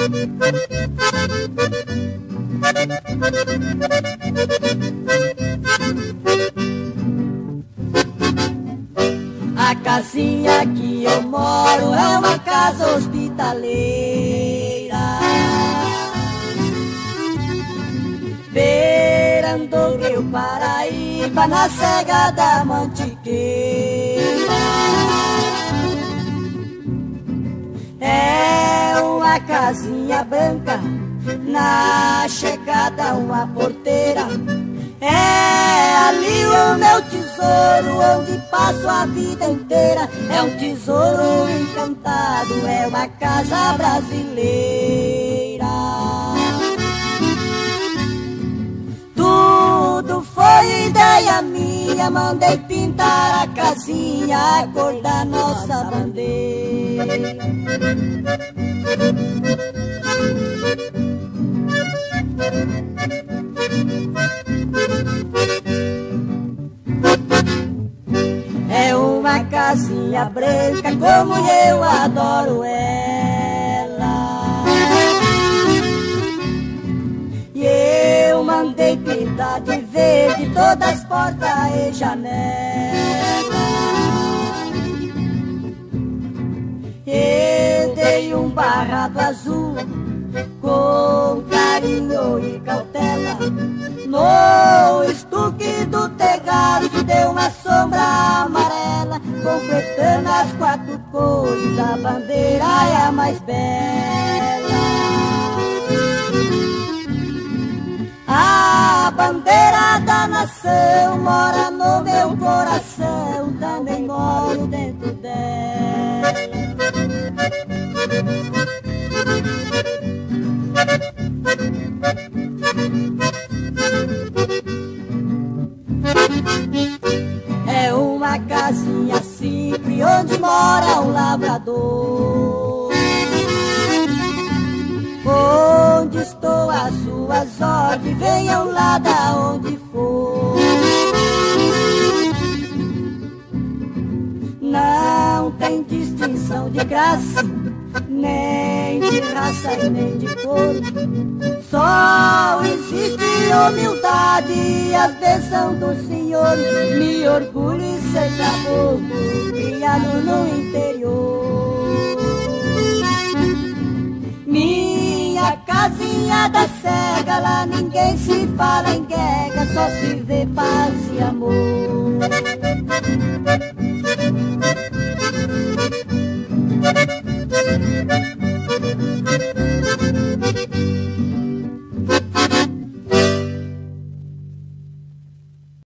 A casinha que eu moro é uma casa hospitaleira. Beirando o Rio Paraíba, na cega da Mantiqueira. Uma casinha branca, na chegada uma porteira. É ali o meu tesouro, onde passo a vida inteira. É um tesouro encantado, é uma casa brasileira. Tudo foi ideia minha, mandei pintar a casinha, a cor da nossa bandeira. É uma casinha branca como eu adoro ela. E eu mandei pintar de verde todas as portas e janelas. Um barrado azul com carinho e cautela. No estuque do tegaço deu uma sombra amarela, completando as quatro cores da bandeira é a mais bela. A bandeira da nação mora no meu coração, É uma casinha simples onde mora um lavrador. Onde estou às suas ordens, venham lá da onde for. Não tem distinção de graça, nem de raça e nem de cor. Só existe humildade e as bênçãos do Senhor. Me orgulho em ser caboclo, criado no interior. Minha casinha da cega, lá ninguém se fala em guerra, só se vê paz e amor.